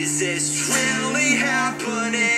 Is this really happening?